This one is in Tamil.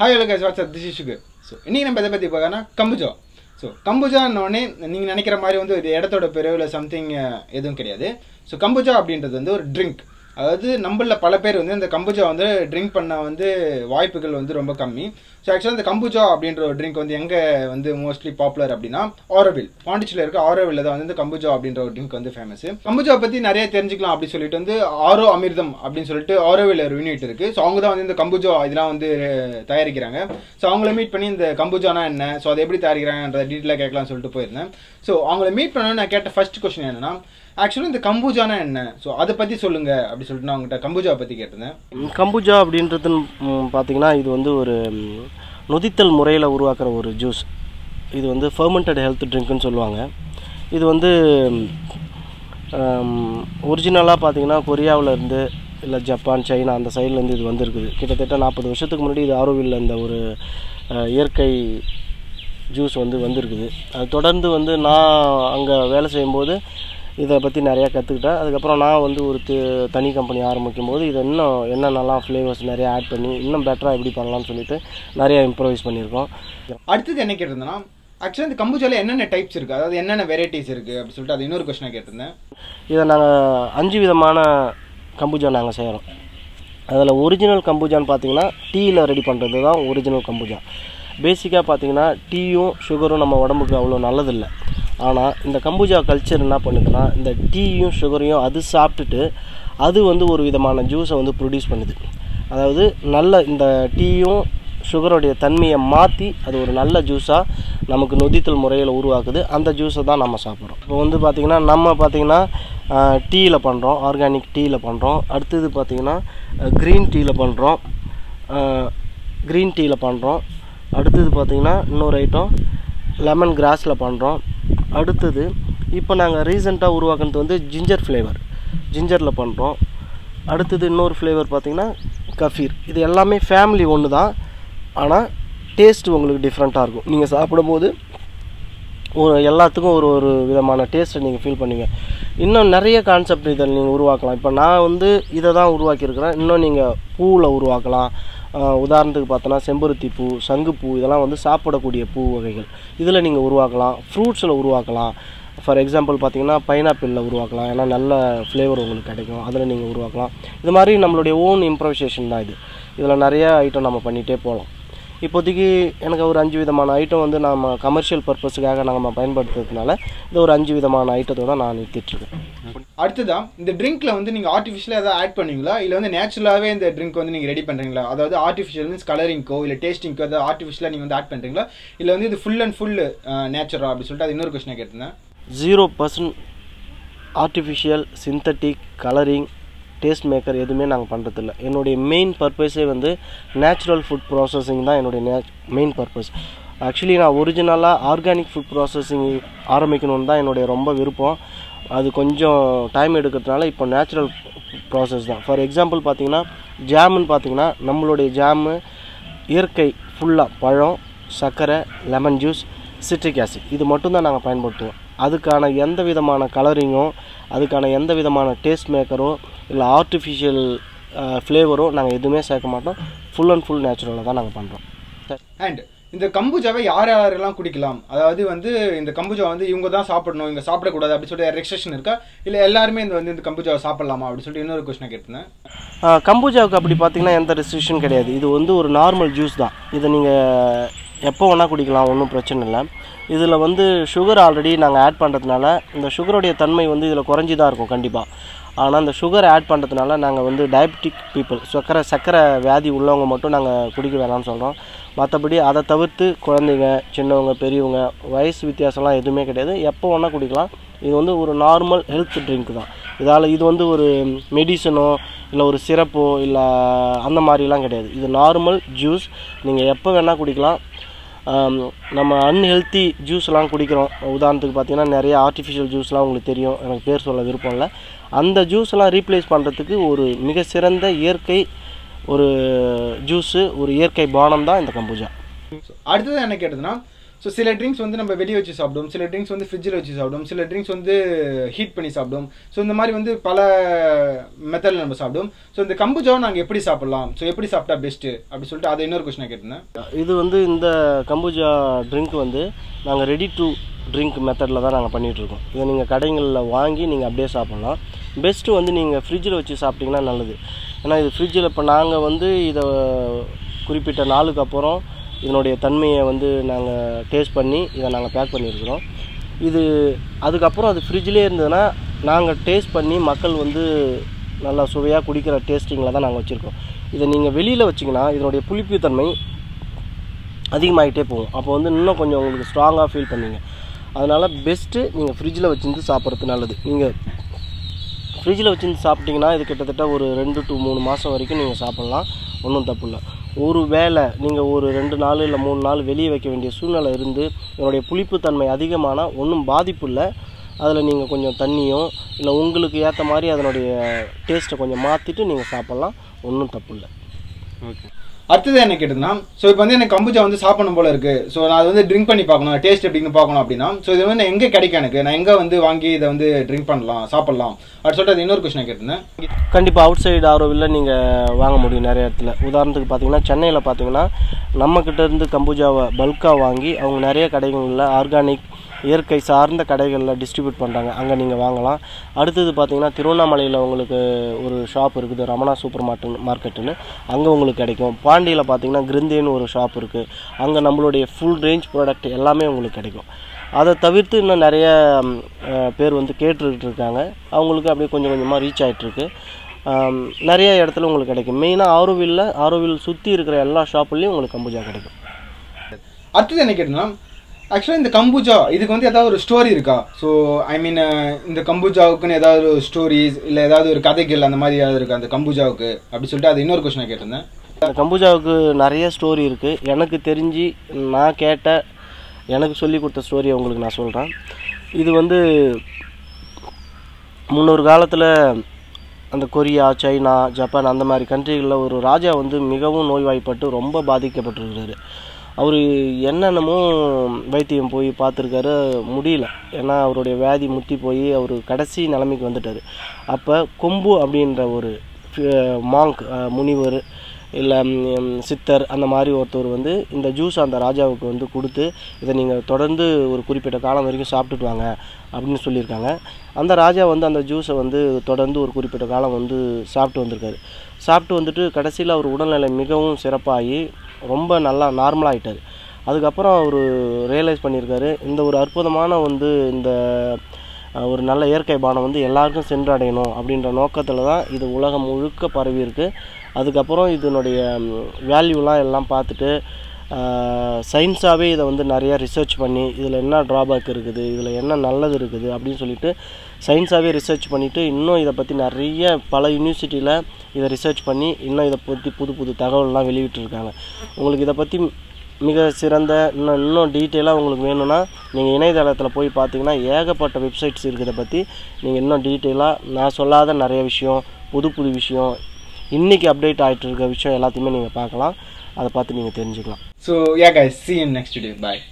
Hi hello guys what's up this is so இன்றைக்கி நம்ம எதை பற்றி பார்க்கனா கம்புஜா. ஸோ கம்புஜான்னொடனே நீங்கள் நினைக்கிற மாதிரி வந்து ஒரு இடத்தோட பேரோ இல்லை சம்திங் எதுவும் கிடையாது. ஸோ கம்புஜா அப்படின்றது வந்து ஒரு ட்ரிங்க் அதாவது நம்மளில் பல பேர் வந்து இந்த கம்புஜா வந்து ட்ரிங்க் பண்ண வந்து வாய்ப்புகள் வந்து ரொம்ப கம்மி. ஸோ ஆக்சுவலாக இந்த கம்புஜா அப்படின்ற ஒரு ட்ரிங்க் வந்து எங்கே வந்து மோஸ்ட்லி பாப்புலர் அப்படின்னா ஆரோவில் பாண்டிச்சில் இருக்க ஆரோவில் தான் வந்து இந்த கம்புஜா அப்படின்ற ஒரு ட்ரிங்க் வந்து ஃபேமஸ் கம்புஜா பற்றி நிறைய தெரிஞ்சுக்கலாம் அப்படின்னு சொல்லிட்டு வந்து ஆரோ அமிர்தம் அப்படின்னு சொல்லிட்டு ஆரோவில் ஒரு யூனிட் இருக்குது ஸோ அவங்க தான் வந்து இந்த கம்புஜா இதெல்லாம் வந்து தயாரிக்கிறாங்க. ஸோ அவங்கள மீட் பண்ணி இந்த கம்புஜானா என்ன? ஸோ அதை எப்படி தயாரிக்கிறாங்கன்ற டீட்டெயிலாக கேட்கலாம்னு சொல்லிட்டு போயிருந்தேன். ஸோ அவங்கள மீட் பண்ண நான் கேட்ட ஃபர்ஸ்ட் கொஸ்டின் என்னன்னா ஆக்சுவலாக இந்த கம்பூஜானா என்ன? ஸோ அதை பற்றி சொல்லுங்க அப்படி சொல்லிட்டு நான் உங்கள்கிட்ட கம்பூஜா பற்றி கேட்டிருந்தேன். கம்புஜா அப்படின்றதுன்னு பார்த்தீங்கன்னா இது வந்து ஒரு நொதித்தல் முறையில் உருவாக்குற ஒரு ஜூஸ் இது வந்து ஃபர்மெண்டட் ஹெல்த் ட்ரிங்க்னு சொல்லுவாங்க. இது வந்து ஒரிஜினலாக பார்த்தீங்கன்னா கொரியாவில் இருந்து இல்லை ஜப்பான் சைனா அந்த சைட்லேருந்து இது வந்திருக்குது. கிட்டத்தட்ட நாற்பது வருஷத்துக்கு முன்னாடி இது ஆரோவில் இந்த ஒரு இயற்கை ஜூஸ் வந்து வந்திருக்குது. அது தொடர்ந்து வந்து நான் அங்கே வேலை செய்யும்போது இதை பற்றி நிறையா கற்றுக்கிட்டேன் அதுக்கப்புறம் நான் வந்து ஒரு தனி கம்பெனி ஆரம்பிக்கும் போது இதை இன்னும் என்னென்னலாம் ஃப்ளேவர்ஸ் நிறையா ஆட் பண்ணி இன்னும் பெட்டராக எப்படி பண்ணலாம்னு சொல்லிட்டு நிறையா இம்ப்ரவைஸ் பண்ணியிருக்கோம். அடுத்தது என்ன கேட்டிருந்தேன்னா ஆக்சுவலாக இந்த கம்பூஜால என்னென்ன டைப்ஸ் இருக்குது அதாவது என்னென்ன வெரைட்டிஸ் இருக்குது அப்படி சொல்லிட்டு அது இன்னொரு கொஸ்டினாக கேட்டிருந்தேன். இதை நாங்கள் அஞ்சு விதமான கம்பூஜா நாங்கள் செய்கிறோம் அதில் ஒரிஜினல் கம்பூஜான்னு பார்த்தீங்கன்னா டீயில் ரெடி பண்ணுறது தான் ஒரிஜினல் கம்பூஜா. பேசிக்காக பார்த்தீங்கன்னா டீயும் சுகரும் நம்ம உடம்புக்கு அவ்வளோ நல்லதில்லை. ஆனால் இந்த கம்பூஜா கல்ச்சர் என்ன பண்ணுதுன்னா இந்த டீயும் சுகரையும் அது சாப்பிட்டுட்டு அது வந்து ஒரு விதமான ஜூஸை வந்து ப்ரொடியூஸ் பண்ணுது. அதாவது நல்ல இந்த டீயும் சுகருடைய தன்மையை மாற்றி அது ஒரு நல்ல ஜூஸாக நமக்கு நொதித்தல் முறையில் உருவாக்குது. அந்த ஜூஸை தான் நம்ம சாப்பிட்றோம். இப்போ வந்து பார்த்திங்கன்னா நம்ம பார்த்திங்கன்னா டீயில் பண்ணுறோம் ஆர்கானிக் டீயில் பண்ணுறோம் அடுத்தது பார்த்திங்கன்னா க்ரீன் டீயில் பண்ணுறோம் க்ரீன் டீயில் பண்ணுறோம் அடுத்தது பார்த்திங்கன்னா இன்னொரு ஐட்டம் லெமன் கிராஸில் பண்ணுறோம் அடுத்தது இப்போ நாங்கள் ரீசெண்டாக உருவாக்குனது வந்து ஜிஞ்சர் ஃப்ளேவர் ஜிஞ்சரில் பண்ணுறோம் அடுத்தது இன்னொரு ஃப்ளேவர் பார்த்திங்கன்னா கஃபீர் இது எல்லாமே ஃபேமிலி ஒன்று தான் ஆனால் டேஸ்ட் உங்களுக்கு டிஃப்ரெண்ட்டாக இருக்கும். நீங்கள் சாப்பிடும்போது ஒரு எல்லாத்துக்கும் ஒரு ஒரு விதமான டேஸ்ட்டை நீங்கள் ஃபீல் பண்ணுவீங்க. இன்னும் நிறைய கான்செப்ட் இதை நீங்கள் உருவாக்கலாம். இப்போ நான் வந்து இதை தான் உருவாக்கியிருக்கிறேன். இன்னும் நீங்கள் பூவில் உருவாக்கலாம். உதாரணத்துக்கு பார்த்தோன்னா செம்பருத்தி பூ சங்குப்பூ இதெல்லாம் வந்து சாப்பிடக்கூடிய பூ வகைகள். இதில் நீங்கள் உருவாக்கலாம். ஃப்ரூட்ஸில் உருவாக்கலாம். ஃபார் எக்ஸாம்பிள் பார்த்தீங்கன்னா பைனாப்பிளில் உருவாக்கலாம். ஏன்னா நல்ல ஃப்ளேவர் உங்களுக்கு கிடைக்கும். அதில் நீங்கள் உருவாக்கலாம். இது மாதிரி நம்மளுடைய ஓன் இம்ப்ரவைசேஷன் தான் இது. இதில் நிறைய ஐட்டம் நம்ம பண்ணிகிட்டே போகலாம். இப்போதைக்கு எனக்கு ஒரு அஞ்சு விதமான ஐட்டம் வந்து நம்ம கமர்ஷியல் பர்பஸுக்காக நம்ம பயன்படுத்துறதுனால இது ஒரு அஞ்சு விதமான ஐட்டத்தை தான் நான் நிறுத்திட்டுருக்கேன் அடுத்ததா இந்த ட்ரிங்க்ல வந்து நீங்கள் ஆர்டிஃபிஷியலாக ஏதாவது ஆட் பண்ணுவீங்களா? இல்லை வந்து நேச்சுரலாகவே இந்த ட்ரிங்க் வந்து நீங்கள் ரெடி பண்ணுறீங்களா அதாவது ஆர்டிஃபிஷியல் மீன்ஸ் கலரிங்க்கோ இல்லை டேஸ்டிங்க்கோ ஏதாவது ஆர்டிஃபிஷியலாக நீங்கள் வந்து ஆட் பண்ணுறீங்களா இல்லை வந்து இது ஃபுல் அண்ட் ஃபுல் நேச்சுரா அப்படி சொல்லிட்டு அது இன்னொரு கொஸ்டினாக கேட்டிருந்தேன். Zero percent artificial synthetic colouring taste maker எதுவுமே நாங்கள் பண்ணுறதில்ல என்னுடைய மெயின் பர்பஸே வந்து நேச்சுரல் ஃபுட் ப்ராசஸிங் தான் என்னுடைய நே மெயின் பர்பஸ் ஆக்சுவலி நான் ஒரிஜினலாக ஆர்கானிக் ஃபுட் ப்ராசஸிங் ஆரம்பிக்கணும்னு தான் என்னுடைய ரொம்ப விருப்பம். அது கொஞ்சம் டைம் எடுக்கிறதுனால இப்போ நேச்சுரல் ப்ராசஸ் தான். ஃபார் எக்ஸாம்பிள் பார்த்தீங்கன்னா ஜாமுன்னு பார்த்தீங்கன்னா நம்மளுடைய ஜாமு இயற்கை ஃபுல்லாக பழம் சர்க்கரை லெமன் ஜூஸ் சிட்ரிக் ஆசிட் இது மட்டும்தான் நாங்கள் பயன்படுத்துவோம். அதுக்கான எந்த விதமான கலரிங்கோ அதுக்கான எந்த விதமான டேஸ்ட் மேக்கரோ இல்லை ஆர்டிஃபிஷியல் ஃப்ளேவரோ நாங்கள் எதுவுமே சேர்க்க மாட்டோம். ஃபுல் அண்ட் ஃபுல் நேச்சுரலாக தான் நாங்கள் பண்ணுறோம் அண்ட் இந்த கம்புஜாவை யார் யாரெல்லாம் குடிக்கலாம்? அதாவது வந்து இந்த கம்புஜா வந்து இவங்க தான் சாப்பிடணும் இங்கே சாப்பிடக்கூடாது அப்படி சொல்லிட்டு ரெஸ்ட்ரிக்ஷன் இருக்கா? இல்லை எல்லாருமே இந்த வந்து இந்த கம்புஜாவை சாப்பிடலாமா அப்படி சொல்லிட்டு இன்னொரு கொஸ்டினை கேட்டிருந்தேன். கம்பூஜாவுக்கு அப்படி பார்த்தீங்கன்னா எந்த ரெஸ்ட்ரிக்ஷன் கிடையாது. இது வந்து ஒரு நார்மல் ஜூஸ் தான். இதை நீங்கள் எப்போ வேணால் குடிக்கலாம் ஒன்றும் பிரச்சனை இல்லை. இதில் வந்து சுகர் ஆல்ரெடி நாங்கள் ஆட் பண்ணுறதுனால இந்த சுகருடைய தன்மை வந்து இதில் குறைஞ்சி தான் இருக்கும் கண்டிப்பாக ஆனால் இந்த சுகர் ஆட் பண்ணுறதுனால நாங்கள் வந்து டயபெட்டிக் பீப்புள் சக்கரை சக்கரை வியாதி உள்ளவங்க மட்டும் நாங்கள் குடிக்க வேணாம்னு சொல்கிறோம் மற்றபடி அதை தவிர்த்து குழந்தைங்க சின்னவங்க பெரியவங்க வயசு வித்தியாசம்லாம் எதுவுமே கிடையாது. எப்போ வேணால் குடிக்கலாம். இது வந்து ஒரு நார்மல் ஹெல்த் ட்ரிங்க் தான். இதால் இது வந்து ஒரு மெடிசனோ இல்லை ஒரு சிரப்போ இல்லை அந்த மாதிரிலாம் கிடையாது. இது நார்மல் ஜூஸ் நீங்கள் எப்போ வேணால் குடிக்கலாம். நம்ம அன்ஹெல்த்தி ஜூஸ்லாம் குடிக்கிறோம். உதாரணத்துக்கு பார்த்தீங்கன்னா நிறைய ஆர்டிஃபிஷியல் ஜூஸ்லாம் உங்களுக்கு தெரியும். எனக்கு பேர் சொல்ல விருப்பம் இல்லை. அந்த ஜூஸ்லாம் ரீப்ளேஸ் பண்ணுறதுக்கு ஒரு மிக சிறந்த இயற்கை ஒரு ஜூஸு ஒரு இயற்கை பானம் தான் இந்த கம்பூஜா. அடுத்தது என்ன கேட்டதுன்னா ஸோ சில ட்ரிங்க்ஸ் வந்து நம்ம வெளியே வச்சு சாப்பிடுவோம். சில ட்ரிங்க்ஸ் வந்து ஃப்ரிட்ஜில் வச்சு சாப்பிடுவோம். சில ட்ரிங்க்ஸ் வந்து ஹீட் பண்ணி சாப்பிடுவோம். ஸோ இந்த மாதிரி வந்து பல மெத்தடில் நம்ம சாப்பிடுவோம். ஸோ இந்த கம்புஜாவை நாங்கள் எப்படி சாப்பிடலாம்? ஸோ எப்படி சாப்பிட்டா பெஸ்ட்டு அப்படின்னு சொல்லிட்டு அதை இன்னொரு கொஸ்டின் கேட்டிருந்தேன். இது வந்து இந்த கம்பூஜா ட்ரிங்க் வந்து நாங்கள் ரெடி டு ட்ரிங்க் மெத்தடில் தான் நாங்கள் பண்ணிகிட்ருக்கோம் இதை நீங்கள் கடைங்களில் வாங்கி நீங்கள் அப்படியே சாப்பிட்லாம். பெஸ்ட்டு வந்து நீங்கள் ஃப்ரிட்ஜில் வச்சு சாப்பிட்டிங்கன்னா நல்லது. ஏன்னா இது ஃப்ரிட்ஜில் இப்போ நாங்கள் வந்து இதை குறிப்பிட்ட நாளுக்கு அப்புறம் இதனுடைய தன்மையை வந்து நாங்கள் டேஸ்ட் பண்ணி இதை நாங்கள் பேக் பண்ணியிருக்கிறோம். இது அதுக்கப்புறம் அது ஃப்ரிட்ஜிலே இருந்ததுன்னா நாங்கள் டேஸ்ட் பண்ணி மக்கள் வந்து நல்லா சுவையாக குடிக்கிற டேஸ்டிங்கில் தான் நாங்கள் வச்சுருக்கோம். இதை நீங்கள் வெளியில் வச்சிங்கன்னா இதனுடைய புளிப்புத்தன்மை அதிகமாகிட்டே போகும். அப்போ வந்து இன்னும் கொஞ்சம் உங்களுக்கு ஸ்ட்ராங்காக ஃபீல் பண்ணுவீங்க. அதனால் பெஸ்ட்டு நீங்கள் ஃப்ரிட்ஜில் வச்சுருந்து சாப்பிட்றது நல்லது. நீங்கள் ஃப்ரிட்ஜில் வச்சுருந்து சாப்பிட்டிங்கன்னா இது கிட்டத்தட்ட ஒரு ரெண்டு டு மூணு மாதம் வரைக்கும் நீங்கள் சாப்பிட்லாம். ஒன்றும் தப்பு இல்லை. ஒரு வேளை நீங்கள் ஒரு ரெண்டு நாள் இல்லை மூணு நாள் வெளியே வைக்க வேண்டிய சூழ்நிலை இருந்து இதனுடைய புளிப்புத்தன்மை அதிகமானால் ஒன்றும் பாதிப்பு இல்லை. அதில் நீங்கள் கொஞ்சம் தண்ணியோ இல்லை உங்களுக்கு ஏற்ற மாதிரி அதனுடைய டேஸ்ட்டை கொஞ்சம் மாற்றிட்டு நீங்கள் சாப்பிட்லாம். ஒன்றும் தப்பு இல்லை. ஓகே அடுத்தது என்ன கேட்டதுன்னா ஸோ இப்போ வந்து எனக்கு கம்புச்சா வந்து சாப்பிடணும் போல இருக்கு. ஸோ நான் அதை வந்து ட்ரிங்க் பண்ணி பார்க்கணும் டேஸ்ட் எப்படின்னு பார்க்கணும் அப்படின்னா ஸோ இது வந்து எங்கே கிடைக்கும் எனக்கு? நான் எங்கே வந்து வாங்கி இதை வந்து ட்ரிங்க் பண்ணலாம் சாப்பிடலாம்? அப்படி சொல்லிட்டு அது இன்னொரு கொஸ்டின் கேட்டிருந்தேன். கண்டிப்பாக அவுட் சைடு ஆரோவில் நீங்கள் வாங்க முடியும் நிறைய இடத்துல. உதாரணத்துக்கு பார்த்தீங்கன்னா சென்னையில் பார்த்தீங்கன்னா நம்மக்கிட்ட இருந்து கம்பூஜாவை பல்காக வாங்கி அவங்க நிறைய கடைகளில் ஆர்கானிக் இயற்கை சார்ந்த கடைகளில் டிஸ்ட்ரிபியூட் பண்ணுறாங்க அங்கே நீங்கள் வாங்கலாம். அடுத்தது பார்த்தீங்கன்னா திருவண்ணாமலையில் உங்களுக்கு ஒரு ஷாப் இருக்குது. ரமணா சூப்பர் மார்க்கெட் மார்க்கெட்டுன்னு அங்கே உங்களுக்கு கிடைக்கும். பாண்டியில் பார்த்தீங்கன்னா கிருந்தேன்னு ஒரு ஷாப் இருக்குது அங்கே நம்மளுடைய ஃபுல் ரேஞ்ச் ப்ராடக்ட் எல்லாமே உங்களுக்கு கிடைக்கும். அதை தவிர்த்து இன்னும் நிறைய பேர் வந்து கேட்டுக்கிட்டு இருக்காங்க அவங்களுக்கு அப்படியே கொஞ்சம் கொஞ்சமாக ரீச் ஆகிட்டுருக்கு நிறைய இடத்துல உங்களுக்கு கிடைக்கும். மெயினாக ஆரோவில்ல ஆரோவில் சுற்றி இருக்கிற எல்லா ஷாப்புலேயும் உங்களுக்கு கம்புஜா கிடைக்கும். அடுத்தது என்ன கேட்டதுன்னா ஆக்சுவலாக இந்த கம்பூஜா இதுக்கு வந்து ஏதாவது ஒரு ஸ்டோரி இருக்கா? ஸோ ஐ மீன் இந்த கம்பூஜாவுக்குன்னு ஏதாவது ஒரு ஸ்டோரிஸ் இல்லை ஏதாவது ஒரு கதைகள் அந்த மாதிரி ஏதாவது இருக்கா? அந்த கம்பூஜாவுக்கு அப்படி சொல்லிட்டு அது இன்னொரு கொஸ்டின் கேட்டிருந்தேன். கம்பூஜாவுக்கு நிறைய ஸ்டோரி இருக்குது எனக்கு தெரிஞ்சு நான் கேட்ட எனக்கு சொல்லி கொடுத்த ஸ்டோரியை உங்களுக்கு நான் சொல்கிறேன் இது வந்து முன்னொரு காலத்தில் அந்த கொரியா சைனா ஜப்பான் அந்த மாதிரி கண்ட்ரிகளில் ஒரு ராஜா வந்து மிகவும் நோய்வாய்ப்பட்டு ரொம்ப பாதிக்கப்பட்டிருக்கிறாரு. அவர் என்னென்னமோ வைத்தியம் போய் பார்த்துருக்காரு முடியல. ஏன்னா அவருடைய வியாதி முத்தி போய் அவர் கடைசி நிலைமைக்கு வந்துட்டார். அப்போ கொம்பு அப்படின்ற ஒரு மாங்க் முனிவர் இல்லை சித்தர் அந்த மாதிரி ஒருத்தர் வந்து இந்த ஜூஸ் அந்த ராஜாவுக்கு வந்து கொடுத்து இதை நீங்கள் தொடர்ந்து ஒரு குறிப்பிட்ட காலம் வரைக்கும் சாப்பிட்டுட்டு வாங்க அப்படின்னு சொல்லியிருக்காங்க. அந்த ராஜா வந்து அந்த ஜூஸை வந்து தொடர்ந்து ஒரு குறிப்பிட்ட காலம் வந்து சாப்பிட்டு வந்திருக்காரு. சாப்பிட்டு வந்துட்டு கடைசியில் அவர் உடல்நிலை மிகவும் சிறப்பாகி ரொம்ப நல்லா நார்மலாகிட்டார் அதுக்கப்புறம் அவர் ரியலைஸ் பண்ணியிருக்காரு. இந்த ஒரு அற்புதமான வந்து இந்த ஒரு நல்ல இயற்கை பானம் வந்து எல்லாருக்கும் சென்றடையணும் அப்படின்ற நோக்கத்தில் தான் இது உலகம் முழுக்க பரவி இருக்கு அதுக்கப்புறம் இதனுடைய வேல்யூலாம் எல்லாம் பார்த்துட்டு சயின்ஸாகவே இதை வந்து நிறையா ரிசர்ச் பண்ணி இதில் என்ன ட்ராபேக் இருக்குது இதில் என்ன நல்லது இருக்குது அப்படின்னு சொல்லிட்டு சயின்ஸாகவே ரிசர்ச் பண்ணிவிட்டு இன்னும் இதை பற்றி நிறைய பல யூனிவர்சிட்டியில் இதை ரிசர்ச் பண்ணி இன்னும் இதை பற்றி புது புது தகவல்லாம் வெளியிட்டிருக்காங்க. உங்களுக்கு இதை பற்றி மிக சிறந்த இன்னும் இன்னும் டீட்டெயிலாக உங்களுக்கு வேணும்னா நீங்கள் இணையதளத்தில் போய் பார்த்தீங்கன்னா ஏகப்பட்ட வெப்சைட்ஸ் இருக்கிறத பற்றி நீங்கள் இன்னும் டீட்டெயிலாக நான் சொல்லாத நிறைய விஷயம் புது புது விஷயம் இன்றைக்கி அப்டேட் ஆகிட்டு இருக்க விஷயம் எல்லாத்தையுமே நீங்கள் பார்க்கலாம். அதை பார்த்து நீங்கள் தெரிஞ்சுக்கலாம் so yeah guy see in next day bye